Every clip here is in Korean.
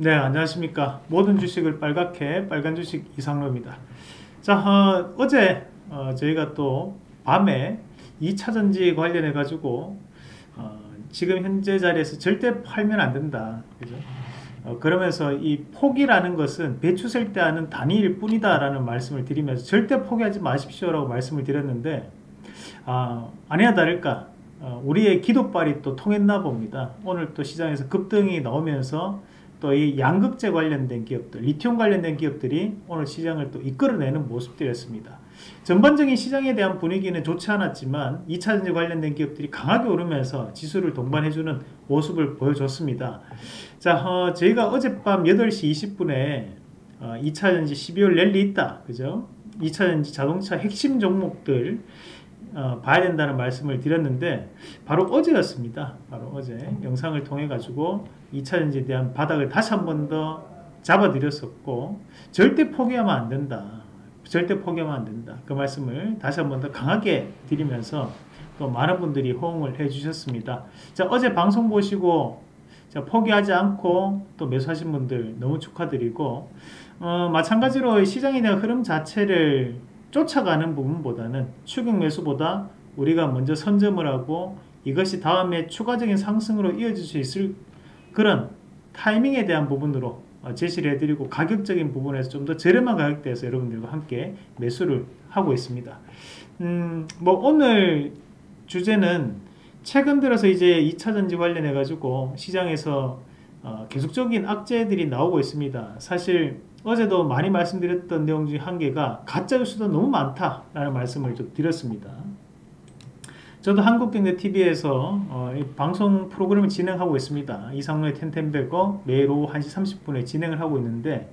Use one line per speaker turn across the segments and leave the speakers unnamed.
네, 안녕하십니까. 모든 주식을 빨갛게 빨간 주식 이상로입니다. 자, 어, 제 어, 저희가 또 밤에 2차전지 관련해 가지고 어, 지금 현재 자리에서 절대 팔면 안 된다. 그죠? 어, 그러면서 이 포기라는 것은 배추 셀 때 하는 단위일 뿐이다 라는 말씀을 드리면서 절대 포기하지 마십시오 라고 말씀을 드렸는데 아, 아니야 다를까 어, 우리의 기도발이 또 통했나 봅니다. 오늘 또 시장에서 급등이 나오면서 또 이 양극재 관련된 기업들, 리튬 관련된 기업들이 오늘 시장을 또 이끌어내는 모습들이었습니다. 전반적인 시장에 대한 분위기는 좋지 않았지만 2차전지 관련된 기업들이 강하게 오르면서 지수를 동반해주는 모습을 보여줬습니다. 자, 어, 저희가 어젯밤 8시 20분에 어, 2차전지 12월 랠리 있다. 그죠? 2차전지 자동차 핵심 종목들 어, 봐야 된다는 말씀을 드렸는데 바로 어제였습니다. 바로 어제 영상을 통해 가지고 2차전지에 대한 바닥을 다시 한 번 더 잡아드렸었고 절대 포기하면 안 된다. 절대 포기하면 안 된다. 그 말씀을 다시 한 번 더 강하게 드리면서 또 많은 분들이 호응을 해주셨습니다. 자 어제 방송 보시고 자, 포기하지 않고 또 매수하신 분들 너무 축하드리고 어, 마찬가지로 시장에 대한 흐름 자체를 쫓아가는 부분보다는 추격 매수보다 우리가 먼저 선점을 하고 이것이 다음에 추가적인 상승으로 이어질 수 있을 그런 타이밍에 대한 부분으로 어, 제시를 해드리고 가격적인 부분에서 좀 더 저렴한 가격대에서 여러분들과 함께 매수를 하고 있습니다. 음, 뭐 오늘 주제는 최근 들어서 이제 2차전지 관련해 가지고 시장에서 어, 계속적인 악재들이 나오고 있습니다. 사실 어제도 많이 말씀드렸던 내용 중에 한 개가 가짜 뉴스도 너무 많다라는 말씀을 좀 드렸습니다. 저도 한국경제TV에서 어, 방송 프로그램을 진행하고 있습니다. 이상로의 텐텐베거 매일 오후 1시 30분에 진행을 하고 있는데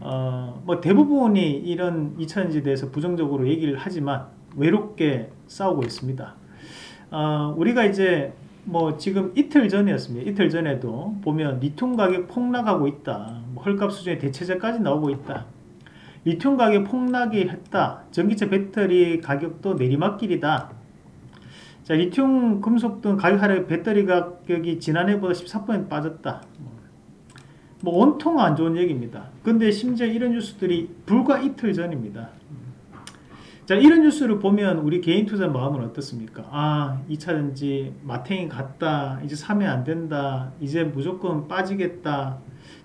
어, 뭐 대부분이 이런 2차전지에 대해서 부정적으로 얘기를 하지만 외롭게 싸우고 있습니다. 어, 우리가 이제 뭐 지금 이틀 전이었습니다. 이틀 전에도 보면 리튬 가격 폭락하고 있다. 뭐 헐값 수준의 대체제까지 나오고 있다. 리튬 가격 폭락이 했다. 전기차 배터리 가격도 내리막길이다. 자, 리튬 금속 등 가격 하락 배터리 가격이 지난해보다 14% 빠졌다. 뭐 온통 안 좋은 얘기입니다. 근데 심지어 이런 뉴스들이 불과 이틀 전입니다. 자 이런 뉴스를 보면 우리 개인 투자 마음은 어떻습니까? 아 2차전지 마탱이 갔다 이제 사면 안 된다 이제 무조건 빠지겠다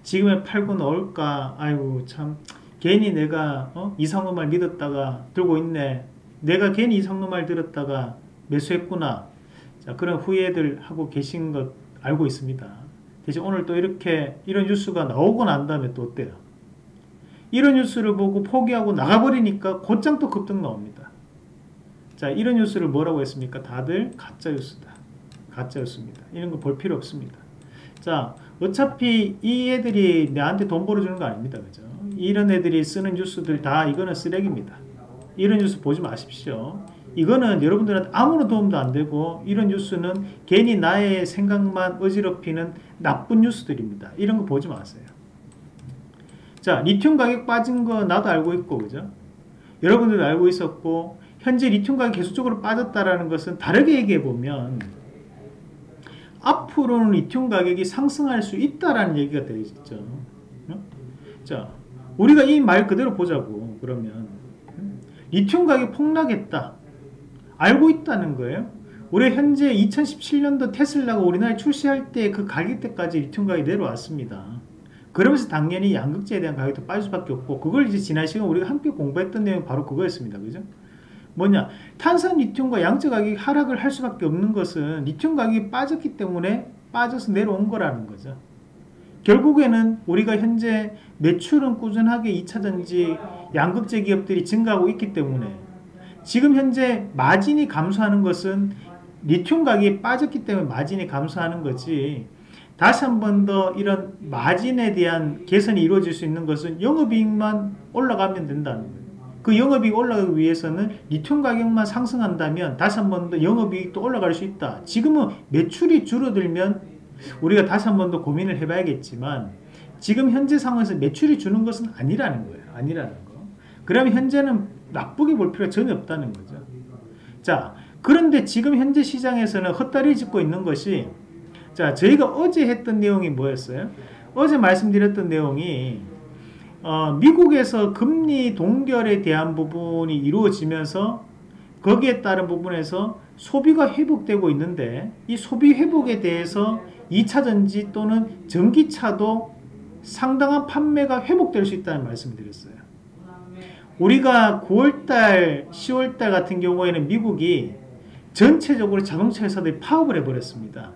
지금에 팔고 넣을까 아이고 참 괜히 내가 어? 이상호 말 믿었다가 들고 있네 내가 괜히 이상호 말 들었다가 매수했구나 자 그런 후회들 하고 계신 것 알고 있습니다 대신 오늘 또 이렇게 이런 뉴스가 나오고 난 다음에 또 어때요? 이런 뉴스를 보고 포기하고 나가버리니까 곧장 또 급등 나옵니다. 자, 이런 뉴스를 뭐라고 했습니까? 다들 가짜 뉴스다. 가짜 뉴스입니다. 이런 거 볼 필요 없습니다. 자, 어차피 이 애들이 내한테 돈 벌어주는 거 아닙니다. 그죠? 이런 애들이 쓰는 뉴스들 다 이거는 쓰레기입니다. 이런 뉴스 보지 마십시오. 이거는 여러분들한테 아무런 도움도 안 되고 이런 뉴스는 괜히 나의 생각만 어지럽히는 나쁜 뉴스들입니다. 이런 거 보지 마세요. 자, 리튬 가격 빠진 거 나도 알고 있고, 그죠? 여러분들도 알고 있었고, 현재 리튬 가격 계속적으로 빠졌다라는 것은 다르게 얘기해 보면, 앞으로는 리튬 가격이 상승할 수 있다라는 얘기가 되겠죠. 자, 우리가 이 말 그대로 보자고, 그러면. 리튬 가격 폭락했다. 알고 있다는 거예요. 우리 현재 2017년도 테슬라가 우리나라에 출시할 때 그 가격대까지 리튬 가격이 내려왔습니다. 그러면서 당연히 양극재에 대한 가격도 빠질 수밖에 없고 그걸 이제 지난 시간 우리가 함께 공부했던 내용 바로 그거였습니다. 그죠? 뭐냐 탄산 리튬과 양재 가격이 하락을 할 수밖에 없는 것은 리튬 가격이 빠졌기 때문에 빠져서 내려온 거라는 거죠. 결국에는 우리가 현재 매출은 꾸준하게 2차전지 양극재 기업들이 증가하고 있기 때문에 지금 현재 마진이 감소하는 것은 리튬 가격이 빠졌기 때문에 마진이 감소하는 거지 다시 한 번 더 이런 마진에 대한 개선이 이루어질 수 있는 것은 영업이익만 올라가면 된다는 거예요. 그 영업이익 올라가기 위해서는 리튬 가격만 상승한다면 다시 한 번 더 영업이익도 올라갈 수 있다. 지금은 매출이 줄어들면 우리가 다시 한 번 더 고민을 해봐야겠지만 지금 현재 상황에서 매출이 주는 것은 아니라는 거예요. 아니라는 거. 그러면 현재는 나쁘게 볼 필요가 전혀 없다는 거죠. 자, 그런데 지금 현재 시장에서는 헛다리 짚고 있는 것이 자, 저희가 어제 했던 내용이 뭐였어요? 어제 말씀드렸던 내용이 어, 미국에서 금리 동결에 대한 부분이 이루어지면서 거기에 따른 부분에서 소비가 회복되고 있는데 이 소비 회복에 대해서 2차전지 또는 전기차도 상당한 판매가 회복될 수 있다는 말씀을 드렸어요. 우리가 9월달, 10월달 같은 경우에는 미국이 전체적으로 자동차 회사들이 파업을 해버렸습니다.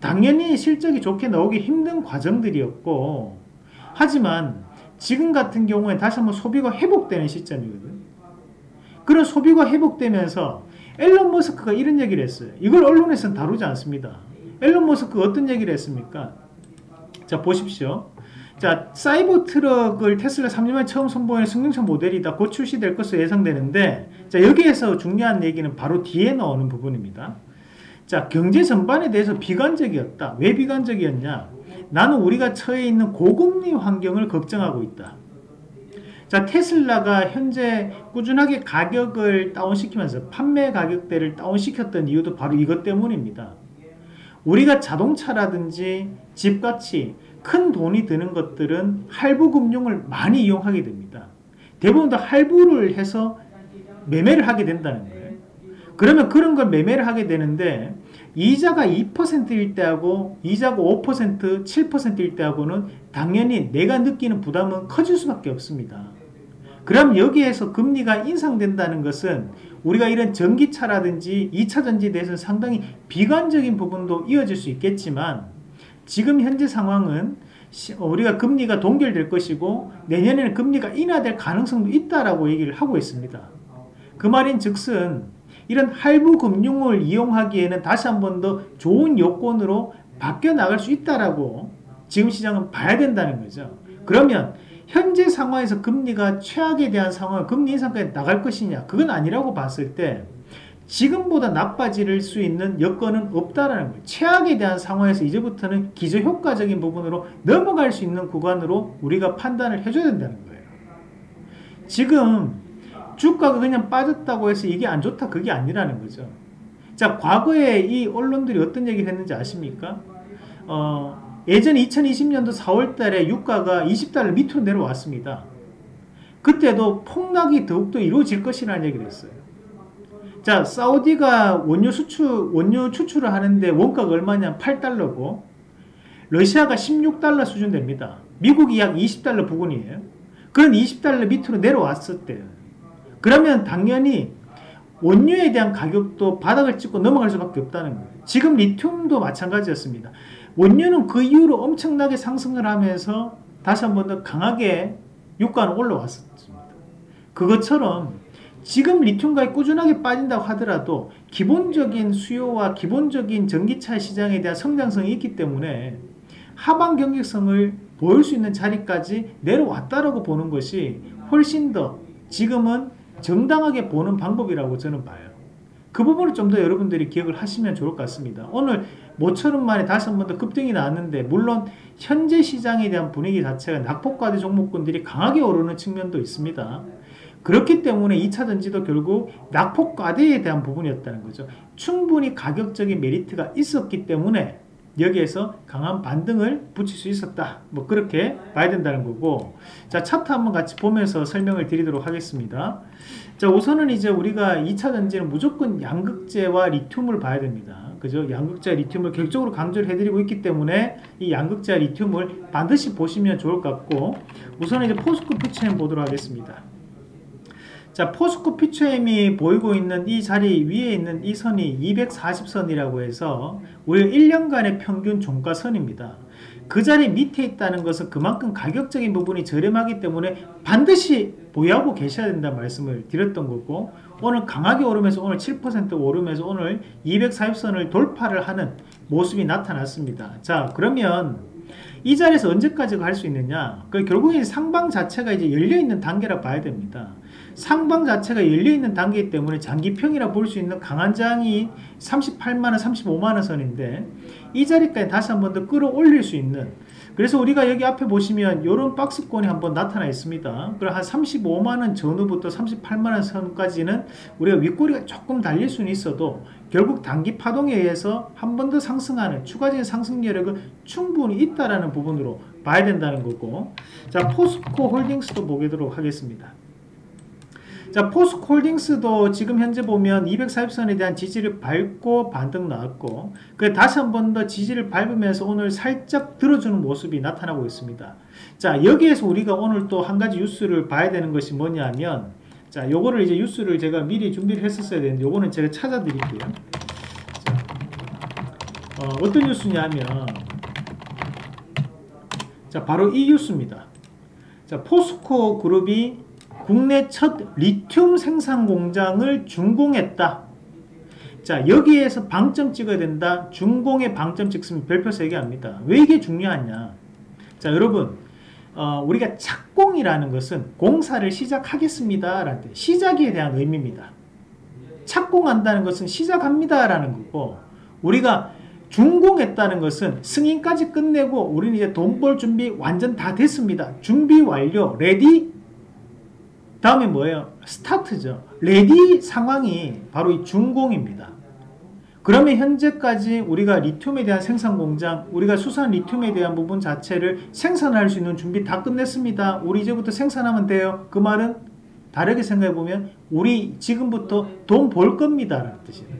당연히 실적이 좋게 나오기 힘든 과정들이었고 하지만 지금 같은 경우에 다시 한번 소비가 회복되는 시점이거든. 그런 소비가 회복되면서 앨런 머스크가 이런 얘기를 했어요. 이걸 언론에서는 다루지 않습니다. 앨런 머스크가 어떤 얘기를 했습니까? 자 보십시오. 자 사이버 트럭을 테슬라 3년만에 처음 선보이는 승용차 모델이다. 곧 출시될 것으로 예상되는데 자 여기에서 중요한 얘기는 바로 뒤에 나오는 부분입니다. 자 경제 전반에 대해서 비관적이었다. 왜 비관적이었냐? 나는 우리가 처해 있는 고금리 환경을 걱정하고 있다. 자, 테슬라가 현재 꾸준하게 가격을 다운시키면서 판매 가격대를 다운시켰던 이유도 바로 이것 때문입니다. 우리가 자동차라든지 집같이 큰 돈이 드는 것들은 할부 금융을 많이 이용하게 됩니다. 대부분 다 할부를 해서 매매를 하게 된다는 거예요. 그러면 그런 걸 매매를 하게 되는데 이자가 2%일 때하고 이자가 5%, 7%일 때하고는 당연히 내가 느끼는 부담은 커질 수밖에 없습니다. 그럼 여기에서 금리가 인상된다는 것은 우리가 이런 전기차라든지 2차 전지에 대해서는 상당히 비관적인 부분도 이어질 수 있겠지만 지금 현재 상황은 우리가 금리가 동결될 것이고 내년에는 금리가 인하될 가능성도 있다라고 얘기를 하고 있습니다. 그 말인 즉슨 이런 할부 금융을 이용하기에는 다시 한 번 더 좋은 여건으로 바뀌어 나갈 수 있다라고 지금 시장은 봐야 된다는 거죠. 그러면 현재 상황에서 금리가 최악에 대한 상황, 금리 인상까지 나갈 것이냐? 그건 아니라고 봤을 때 지금보다 나빠질 수 있는 여건은 없다라는 거예요. 최악에 대한 상황에서 이제부터는 기저효과적인 부분으로 넘어갈 수 있는 구간으로 우리가 판단을 해줘야 된다는 거예요. 지금 주가가 그냥 빠졌다고 해서 이게 안 좋다 그게 아니라는 거죠. 자 과거에 이 언론들이 어떤 얘기를 했는지 아십니까? 어, 예전 2020년도 4월 달에 유가가 20달러 밑으로 내려왔습니다. 그때도 폭락이 더욱더 이루어질 것이라는 얘기를 했어요. 자, 사우디가 원유 수출, 원유 추출을 하는데 원가가 얼마냐? 8달러고, 러시아가 16달러 수준 됩니다. 미국이 약 20달러 부근이에요. 그런 20달러 밑으로 내려왔을 때, 그러면 당연히 원유에 대한 가격도 바닥을 찍고 넘어갈 수밖에 없다는 거예요. 지금 리튬도 마찬가지였습니다. 원유는 그 이후로 엄청나게 상승을 하면서 다시 한 번 더 강하게 유가는 올라왔습니다. 그것처럼 지금 리튬가에 꾸준하게 빠진다고 하더라도 기본적인 수요와 기본적인 전기차 시장에 대한 성장성이 있기 때문에 하방 경직성을 보일 수 있는 자리까지 내려왔다라고 보는 것이 훨씬 더 지금은 정당하게 보는 방법이라고 저는 봐요. 그 부분을 좀 더 여러분들이 기억을 하시면 좋을 것 같습니다. 오늘 모처럼 만에 다시 한번더 급등이 나왔는데 물론 현재 시장에 대한 분위기 자체가 낙폭과대 종목군들이 강하게 오르는 측면도 있습니다. 그렇기 때문에 2차 전지도 결국 낙폭과대에 대한 부분이었다는 거죠. 충분히 가격적인 메리트가 있었기 때문에 여기에서 강한 반등을 붙일 수 있었다. 뭐 그렇게 봐야 된다는 거고 자 차트 한번 같이 보면서 설명을 드리도록 하겠습니다. 자 우선은 이제 우리가 2차 전지는 무조건 양극재와 리튬을 봐야 됩니다. 그죠? 양극재 리튬을 계속적으로 강조를 해드리고 있기 때문에 이 양극재 리튬을 반드시 보시면 좋을 것 같고 우선 이제 포스코 퓨처엠 보도록 하겠습니다. 자 포스코 퓨처엠이 보이고 있는 이 자리 위에 있는 이 선이 240선이라고 해서 올 1년간의 평균 종가선입니다. 그 자리 밑에 있다는 것은 그만큼 가격적인 부분이 저렴하기 때문에 반드시 보유하고 계셔야 된다는 말씀을 드렸던 거고 오늘 강하게 오르면서 오늘 7% 오르면서 오늘 240선을 돌파를 하는 모습이 나타났습니다. 자 그러면 이 자리에서 언제까지 갈 수 있느냐 그 결국에 상방 자체가 이제 열려있는 단계라 봐야 됩니다. 상방 자체가 열려 있는 단계이기 때문에 장기평이라 볼 수 있는 강한 장이 38만원, 35만원 선인데 이 자리까지 다시 한 번 더 끌어올릴 수 있는 그래서 우리가 여기 앞에 보시면 이런 박스권이 한번 나타나 있습니다. 그럼 한 35만원 전후부터 38만원 선까지는 우리가 윗꼬리가 조금 달릴 수는 있어도 결국 단기 파동에 의해서 한 번 더 상승하는 추가적인 상승 여력은 충분히 있다라는 부분으로 봐야 된다는 거고 자 포스코 홀딩스도 보도록 하겠습니다. 자, 포스콜딩스도 지금 현재 보면 240선에 대한 지지를 밟고 반등 나왔고 그 다시 한 번 더 지지를 밟으면서 오늘 살짝 들어주는 모습이 나타나고 있습니다. 자, 여기에서 우리가 오늘 또 한 가지 뉴스를 봐야 되는 것이 뭐냐면 자, 요거를 이제 뉴스를 제가 미리 준비를 했었어야 되는데 요거는 제가 찾아 드릴게요. 자, 어, 어떤 뉴스냐면 자, 바로 이 뉴스입니다. 자, 포스코 그룹이 국내 첫 리튬 생산 공장을 준공했다. 자 여기에서 방점 찍어야 된다. 준공에 방점 찍으면 별표 3개 합니다. 왜 이게 중요하냐. 자 여러분 어, 우리가 착공이라는 것은 공사를 시작하겠습니다. 라는 뜻. 시작에 대한 의미입니다. 착공한다는 것은 시작합니다. 라는 거고 우리가 준공했다는 것은 승인까지 끝내고 우리는 이제 돈 벌 준비 완전 다 됐습니다. 준비 완료, ready, 다음에 뭐예요? 스타트죠. ready 상황이 바로 이 준공입니다. 그러면 현재까지 우리가 리튬에 대한 생산 공장, 우리가 수산 리튬에 대한 부분 자체를 생산할 수 있는 준비 다 끝냈습니다. 우리 이제부터 생산하면 돼요. 그 말은 다르게 생각해 보면 우리 지금부터 돈 벌 겁니다. 라는 뜻이에요.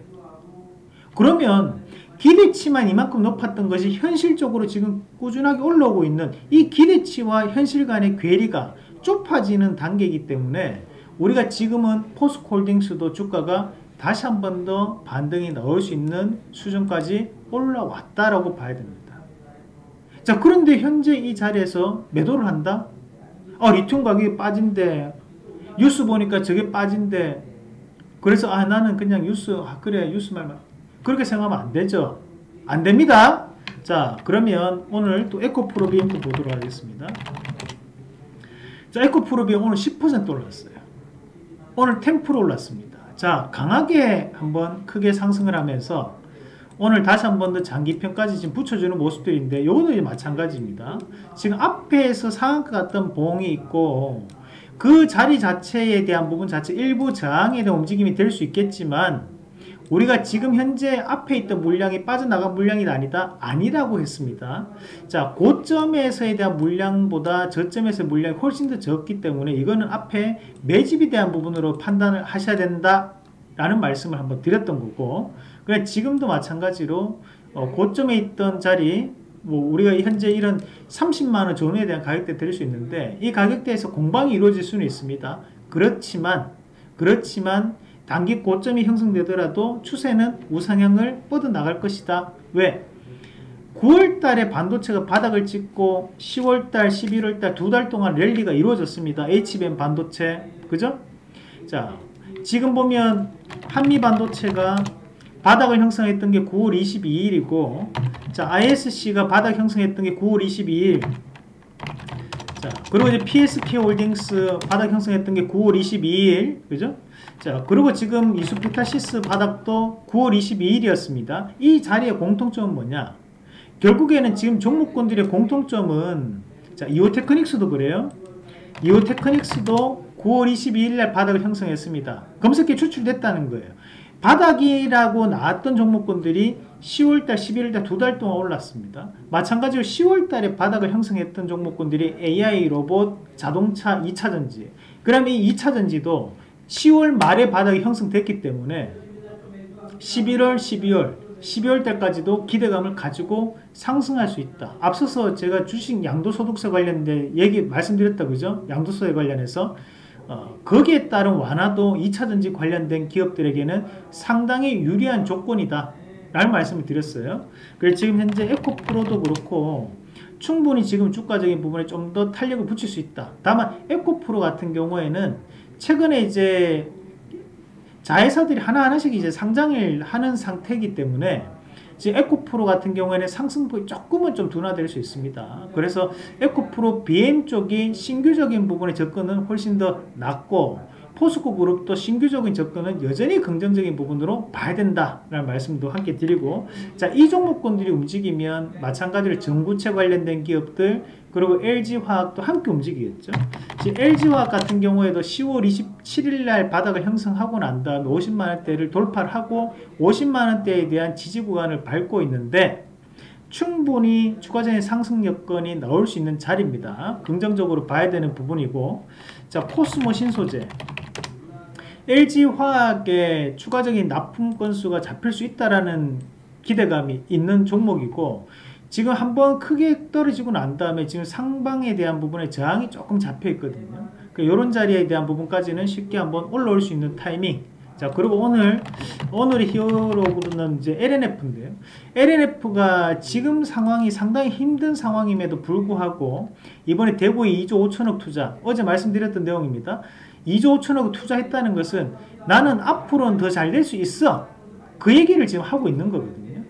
그러면 기대치만 이만큼 높았던 것이 현실적으로 지금 꾸준하게 올라오고 있는 이 기대치와 현실 간의 괴리가 좁아지는 단계이기 때문에 우리가 지금은 포스콜딩스도 주가가 다시 한 번 더 반등이 나올 수 있는 수준까지 올라왔다라고 봐야 됩니다. 자 그런데 현재 이 자리에서 매도를 한다? 아 리튬 가격이 빠진대. 뉴스 보니까 저게 빠진대. 그래서 아 나는 그냥 뉴스 아 그래 뉴스 말만. 그렇게 생각하면 안 되죠? 안 됩니다. 자 그러면 오늘 또 에코프로비엠도 보도록 하겠습니다 자, 에코프로비 오늘 10% 올랐어요. 오늘 10% 올랐습니다. 자, 강하게 한번 크게 상승을 하면서 오늘 다시 한 번 더 장기평까지 지금 붙여주는 모습들인데 요거도 마찬가지입니다. 지금 앞에서 상한가 같던 봉이 있고 그 자리 자체에 대한 부분 자체 일부 저항에 대한 움직임이 될 수 있겠지만 우리가 지금 현재 앞에 있던 물량이 빠져나간 물량이 아니다? 아니라고 했습니다. 자, 고점에서에 대한 물량보다 저점에서의 물량이 훨씬 더 적기 때문에 이거는 앞에 매집에 대한 부분으로 판단을 하셔야 된다. 라는 말씀을 한번 드렸던 거고 그래 지금도 마찬가지로 어, 고점에 있던 자리 뭐 우리가 현재 이런 30만원 전후에 대한 가격대 드릴 수 있는데 이 가격대에서 공방이 이루어질 수는 있습니다. 그렇지만 그렇지만 단기 고점이 형성되더라도 추세는 우상향을 뻗어나갈 것이다. 왜? 9월달에 반도체가 바닥을 찍고 10월달, 11월달 두 달 동안 랠리가 이루어졌습니다. HBM 반도체, 그죠? 자, 지금 보면 한미 반도체가 바닥을 형성했던 게 9월 22일이고, 자, ISC가 바닥 형성했던 게 9월 22일. 자, 그리고 이제 PSK 홀딩스 바닥 형성했던 게 9월 22일, 그죠? 자, 그리고 지금 이수피타시스 바닥도 9월 22일이었습니다. 이 자리의 공통점은 뭐냐? 결국에는 지금 종목군들의 공통점은 자, 이오테크닉스도 그래요. 이오테크닉스도 9월 22일 날 바닥을 형성했습니다. 검색에 추출됐다는 거예요. 바닥이라고 나왔던 종목군들이 10월달, 11월달 두 달 동안 올랐습니다. 마찬가지로 10월달에 바닥을 형성했던 종목군들이 AI 로봇, 자동차 2차전지. 그럼 이 2차전지도 10월 말에 바닥이 형성됐기 때문에 11월, 12월, 12월 달까지도 기대감을 가지고 상승할 수 있다. 앞서서 제가 주식 양도소득세 관련된 얘기 말씀드렸다 그죠? 양도소득 관련해서 어, 거기에 따른 완화도 2차전지 관련된 기업들에게는 상당히 유리한 조건이다. 라는 말씀을 드렸어요. 그래서 지금 현재 에코 프로도 그렇고 충분히 지금 주가적인 부분에 좀 더 탄력을 붙일 수 있다. 다만 에코 프로 같은 경우에는 최근에 이제 자회사들이 하나하나씩 이제 상장을 하는 상태이기 때문에 지금 에코프로 같은 경우에는 상승폭이 조금은 좀 둔화될 수 있습니다. 그래서 에코프로 BM 쪽이 신규적인 부분의 접근은 훨씬 더 낮고 포스코 그룹도 신규적인 접근은 여전히 긍정적인 부분으로 봐야 된다라는 말씀도 함께 드리고 자 이 종목군들이 움직이면 마찬가지로 전구체 관련된 기업들 그리고 LG화학도 함께 움직이겠죠. LG화학 같은 경우에도 10월 27일 날 바닥을 형성하고 난 다음에 50만원대를 돌파를 하고 50만원대에 대한 지지 구간을 밟고 있는데 충분히 추가적인 상승 여건이 나올 수 있는 자리입니다. 긍정적으로 봐야 되는 부분이고 자 코스모 신소재 LG화학의 추가적인 납품 건수가 잡힐 수 있다라는 기대감이 있는 종목이고 지금 한번 크게 떨어지고 난 다음에 지금 상방에 대한 부분에 저항이 조금 잡혀 있거든요. 그 이런 자리에 대한 부분까지는 쉽게 한번 올라올 수 있는 타이밍. 자 그리고 오늘 오늘의 히어로그룹은 이제 LNF인데요. LNF가 지금 상황이 상당히 힘든 상황임에도 불구하고 이번에 대구에 2조 5천억 투자 어제 말씀드렸던 내용입니다. 2조 5천억 투자했다는 것은 나는 앞으로는 더 잘 될 수 있어. 그 얘기를 지금 하고 있는 거거든요.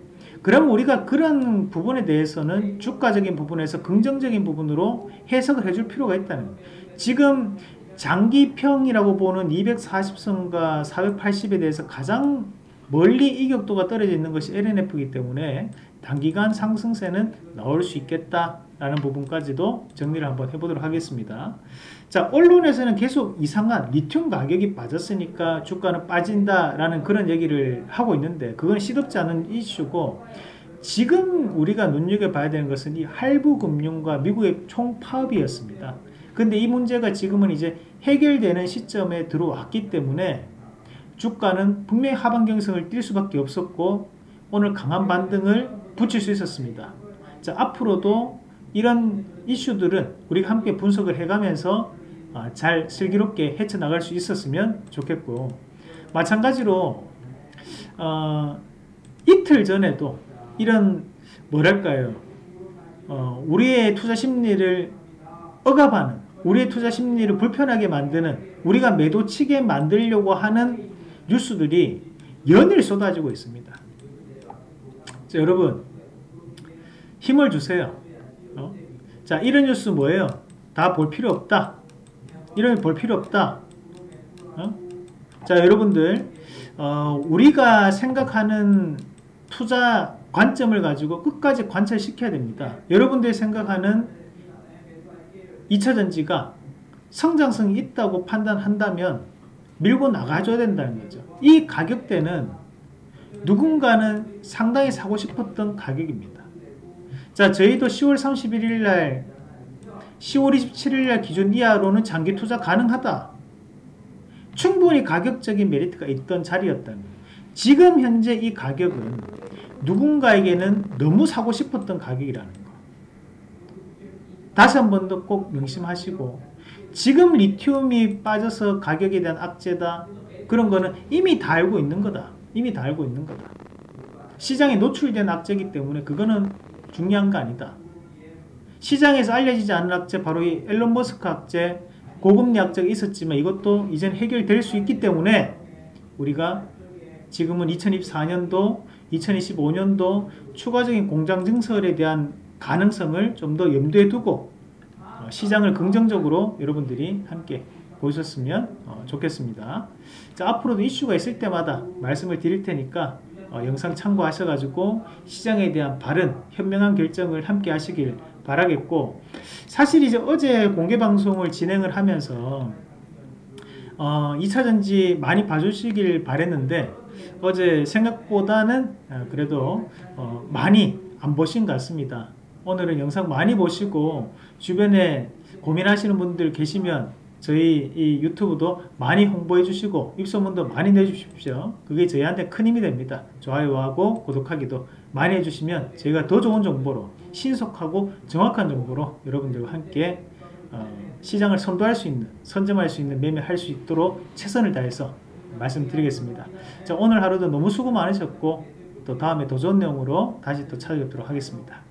그럼 우리가 그런 부분에 대해서는 주가적인 부분에서 긍정적인 부분으로 해석을 해줄 필요가 있다는 거예요. 지금 장기평이라고 보는 240선과 480에 대해서 가장 멀리 이격도가 떨어져 있는 것이 LNF이기 때문에 단기간 상승세는 나올 수 있겠다라는 부분까지도 정리를 한번 해보도록 하겠습니다. 자, 언론에서는 계속 이상한 리튬 가격이 빠졌으니까 주가는 빠진다라는 그런 얘기를 하고 있는데 그건 시덥지 않은 이슈고 지금 우리가 눈여겨봐야 되는 것은 이 할부 금융과 미국의 총파업이었습니다. 근데 이 문제가 지금은 이제 해결되는 시점에 들어왔기 때문에 주가는 분명히 하방 경성을 띌 수밖에 없었고 오늘 강한 반등을 붙일 수 있었습니다. 자, 앞으로도 이런 이슈들은 우리가 함께 분석을 해가면서 아, 잘 슬기롭게 헤쳐나갈 수 있었으면 좋겠고 마찬가지로 어, 이틀 전에도 이런 뭐랄까요 어, 우리의 투자 심리를 억압하는 우리의 투자 심리를 불편하게 만드는 우리가 매도 치게 만들려고 하는 뉴스들이 연일 쏟아지고 있습니다. 자, 여러분 힘을 주세요. 어? 자 이런 뉴스 뭐예요? 다 볼 필요 없다. 이런 볼 필요 없다. 어? 자 여러분들 어, 우리가 생각하는 투자 관점을 가지고 끝까지 관찰시켜야 됩니다. 여러분들이 생각하는 2차전지가 성장성이 있다고 판단한다면 밀고 나가줘야 된다는 거죠. 이 가격대는 누군가는 상당히 사고 싶었던 가격입니다. 자, 저희도 10월 31일 날 10월 27일 날 기준 이하로는 장기 투자 가능하다. 충분히 가격적인 메리트가 있던 자리였다는 지금 현재 이 가격은 누군가에게는 너무 사고 싶었던 가격이라는 거. 다시 한 번 더 꼭 명심하시고 지금 리튬이 빠져서 가격에 대한 악재다. 그런 거는 이미 다 알고 있는 거다. 이미 다 알고 있는 거다. 시장에 노출된 악재이기 때문에 그거는 중요한 거 아니다. 시장에서 알려지지 않은 악재 바로 이 앨런 머스크 악재 고금리 악재가 있었지만 이것도 이젠 해결될 수 있기 때문에 우리가 지금은 2024년도 2025년도 추가적인 공장 증설에 대한 가능성을 좀 더 염두에 두고 어, 시장을 긍정적으로 여러분들이 함께 보셨으면 어, 좋겠습니다. 자, 앞으로도 이슈가 있을 때마다 말씀을 드릴 테니까 어, 영상 참고하셔가지고 시장에 대한 바른 현명한 결정을 함께 하시길 바라겠고 사실 이제 어제 공개 방송을 진행을 하면서 어, 2차전지 많이 봐주시길 바랬는데 어제 생각보다는 어, 그래도 어, 많이 안 보신 것 같습니다. 오늘은 영상 많이 보시고 주변에 고민하시는 분들 계시면 저희 이 유튜브도 많이 홍보해 주시고 입소문도 많이 내주십시오. 그게 저희한테 큰 힘이 됩니다. 좋아요하고 구독하기도 많이 해주시면 저희가 더 좋은 정보로 신속하고 정확한 정보로 여러분들과 함께 어, 시장을 선도할 수 있는 선점할 수 있는 매매할 수 있도록 최선을 다해서 말씀드리겠습니다. 자 오늘 하루도 너무 수고 많으셨고 또 다음에 더 좋은 내용으로 다시 또 찾아뵙도록 하겠습니다.